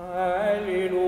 هللويا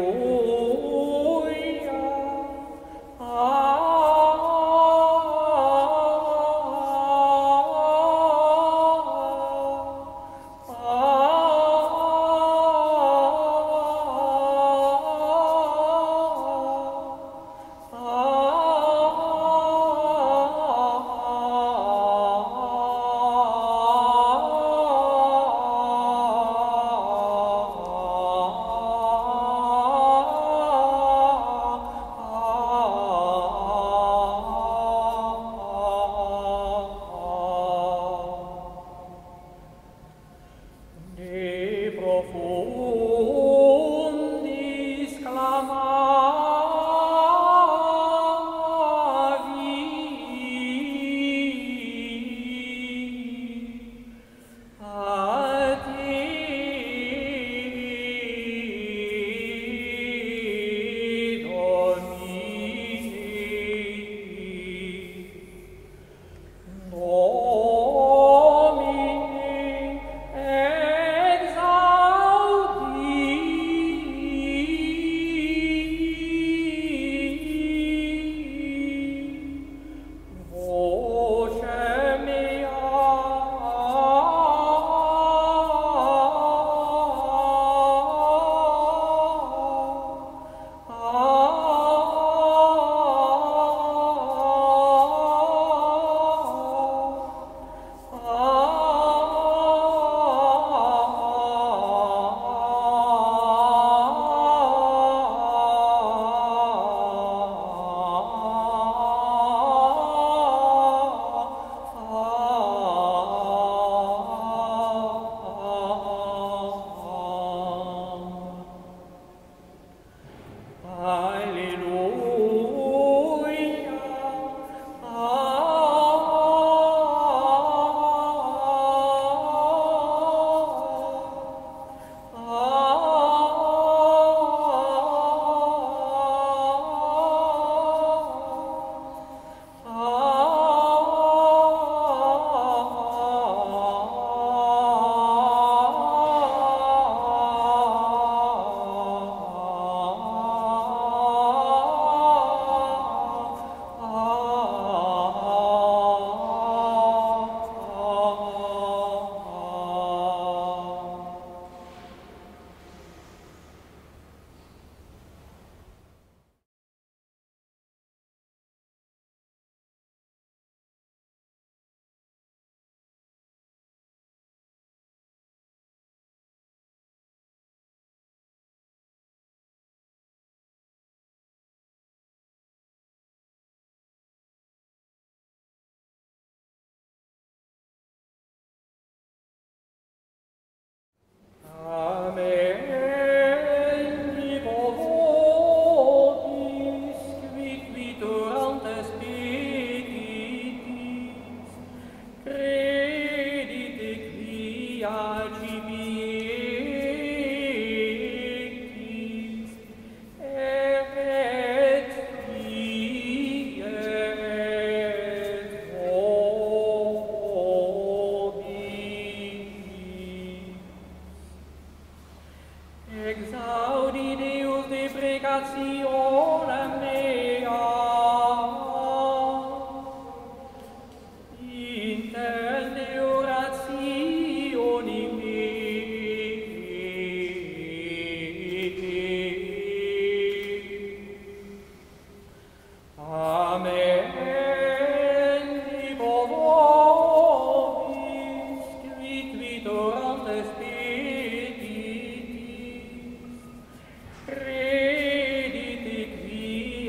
Christ.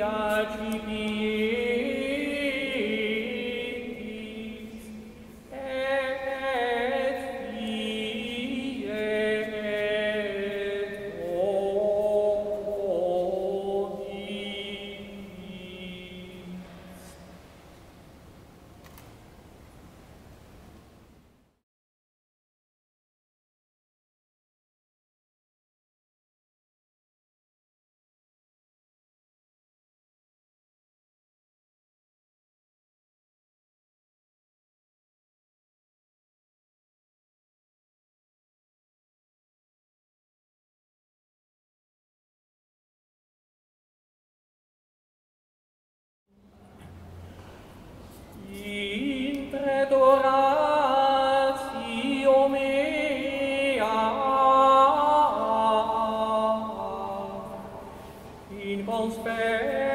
Fiat Tibi Inde, clama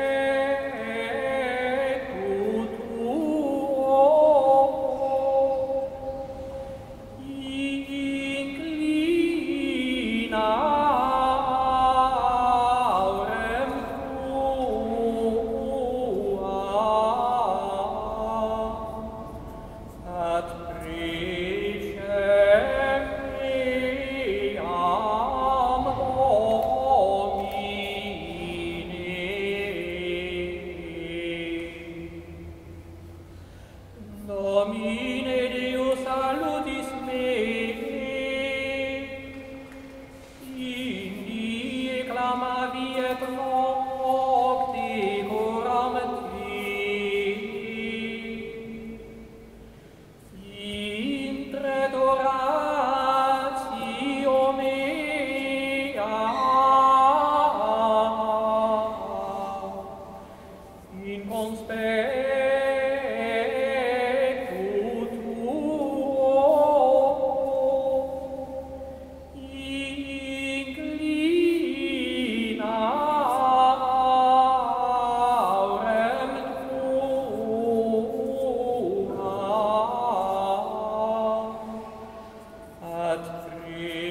viet God free.